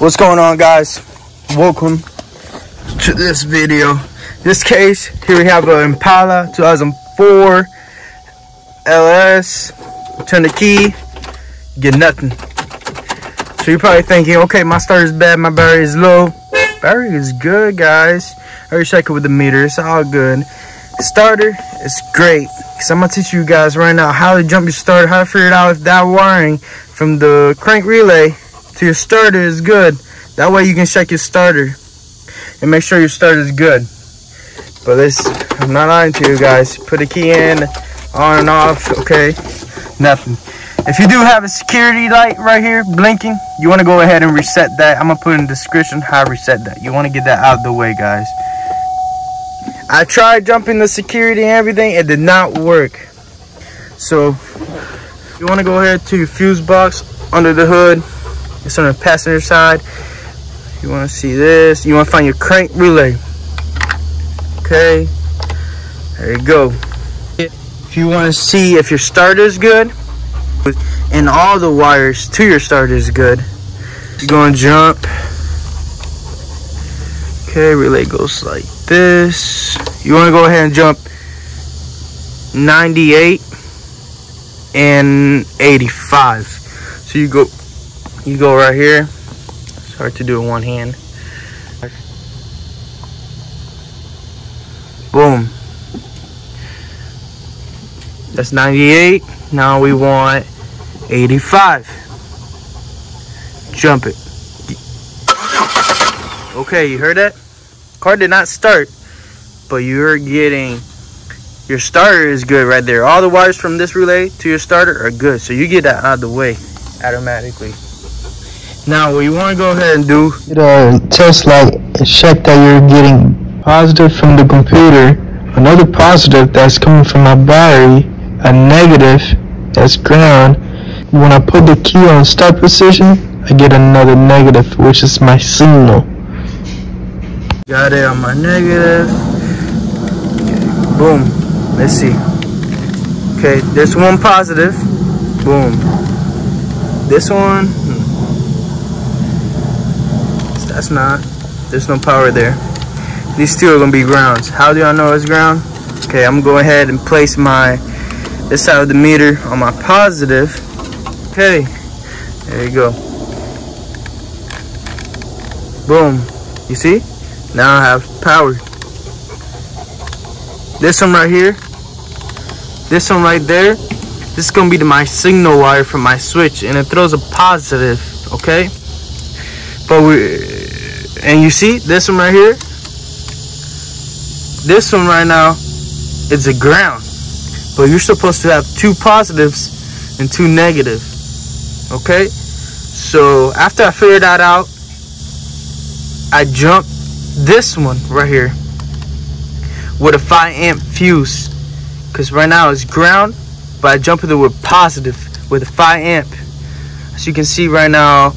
What's going on guys? Welcome to this video. This case, here we have an Impala 2004 LS. Turn the key, get nothing. So you're probably thinking, okay, my starter's bad, my battery is low. Battery is good, guys. I already it with the meter, it's all good. Starter is great. Cause I'm gonna teach you guys right now how to jump your starter, how to figure it out if that wiring from the crank relay your starter is good. That way you can check your starter and make sure your starter is good. But this, I'm not lying to you guys. Put the key in, on and off, okay? Nothing. If you do have a security light right here blinking, you want to go ahead and reset that. I'm going to put in the description how to reset that. You want to get that out of the way, guys. I tried jumping the security and everything. It did not work. So, you want to go ahead to your fuse box under the hood. It's on the passenger side. You want to see this. You want to find your crank relay. Okay. There you go. If you want to see if your starter is good, and all the wires to your starter is good, you're going to jump. Okay, relay goes like this. You want to go ahead and jump 98 and 85. So you go, you go right here. It's hard to do in one hand. Boom. That's 98. Now we want 85. Jump it. Okay, you heard that? Car did not start, but you're getting your starter is good right there. All the wires from this relay to your starter are good, so you get that out of the way automatically. Now, what you want to go ahead and do, get uh, a test light and check that you're getting positive from the computer, another positive that's coming from my battery, a negative that's ground. When I put the key on start position, I get another negative, which is my signal. got it on my negative. Boom. Let's see. Okay, this one positive. Boom. This one. That's not. There's no power there. These two are gonna be grounds. How do I know it's ground? Okay, I'm gonna go ahead and place my this side of the meter on my positive. Okay, there you go. Boom. You see? Now I have power. This one right here, this one right there, this is gonna be my signal wire for my switch, and it throws a positive. Okay, but we and you see this one right here, this one right now, it's a ground, but you're supposed to have two positives and two negatives. Okay, so after I figured that out, I jumped this one right here with a 5 amp fuse. Because right now it's ground but I jump it with positive with a 5 amp as you can see right now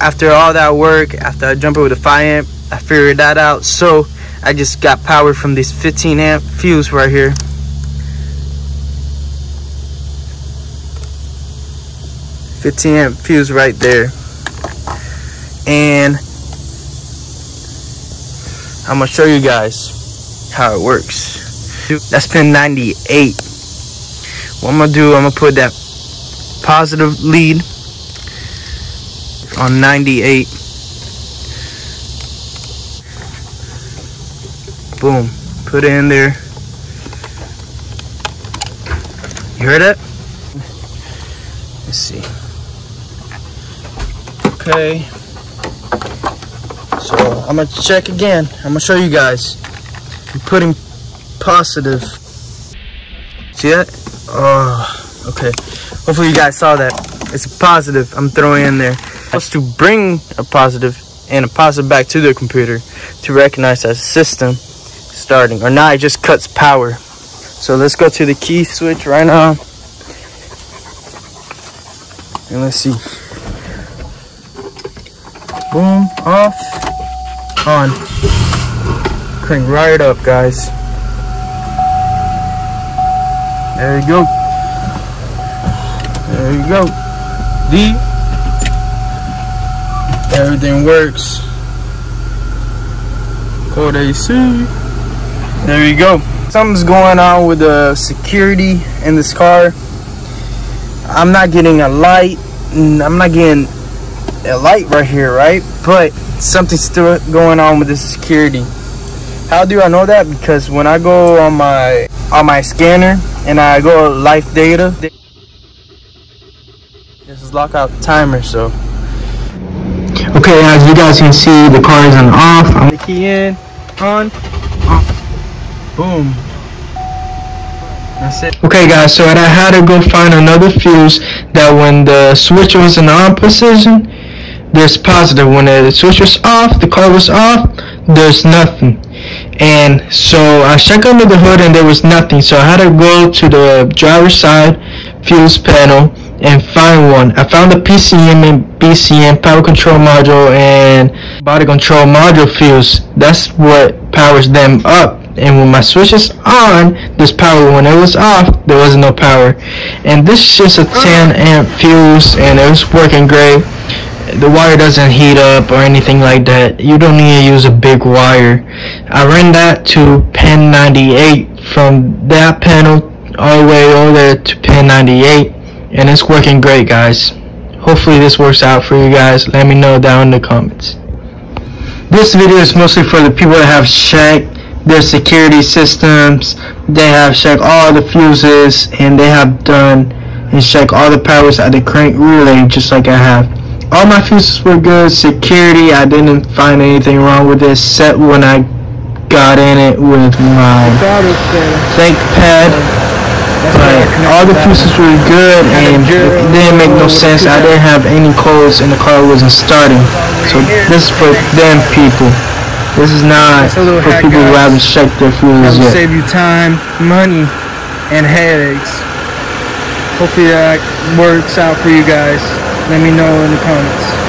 after all that work after I jump it with a 5 amp I figured that out so I just got power from this 15 amp fuse right here Fifteen amp fuse right there, and I'm gonna show you guys how it works. That's pin 98. What I'm gonna do, I'm gonna put that positive lead on 98. Boom, put it in there. You heard it? Let's see. Okay. So I'm gonna check again. I'm gonna show you guys. I'm putting positive. See that? Oh, okay. Hopefully you guys saw that. It's positive I'm throwing in there. Supposed to bring a positive and a positive back to the computer to recognize that system starting. Or not, it just cuts power. So let's go to the key switch right now. And let's see. Boom, off on. Crank right up, guys. There you go. There you go. D Everything works. Code AC. There you go. Something's going on with the security in this car. I'm not getting a light. I'm not getting a light right here, right? But something's still going on with the security. How do I know that? Because when I go on my on my scanner and I go life data, this is lockout timer. So Okay, as you guys can see, the car is on off. I'm the key in, on, off, boom. That's it. Okay guys, so I had to go find another fuse that when the switch was in on position, there's positive. When the switch was off, the car was off, there's nothing. And so I checked under the hood and there was nothing. So I had to go to the driver's side fuse panel and find one. I found the PCM and BCM power control module and body control module fuse. That's what powers them up. And when my switch is on, there's power. When it was off, there was no power. And this is just a 10 amp fuse and it was working great the wire doesn't heat up or anything like that you don't need to use a big wire I ran that to pin 98 from that panel all the way over there to pin 98 and it's working great guys. Hopefully this works out for you guys. Let me know down in the comments. This video is mostly for the people that have checked their security systems. They have checked all the fuses and they have done and checked all the powers at the crank relay just like I have. All my fuses were good. Security, I didn't find anything wrong with this set when I got in it with my think pad. But all the fuses were good and it didn't make no sense. I didn't have any codes and the car wasn't starting. So this is for them people. This is not for people who haven't checked their fuses yet. save you time, money, and headaches. Hopefully that works out for you guys. Let me know in the comments.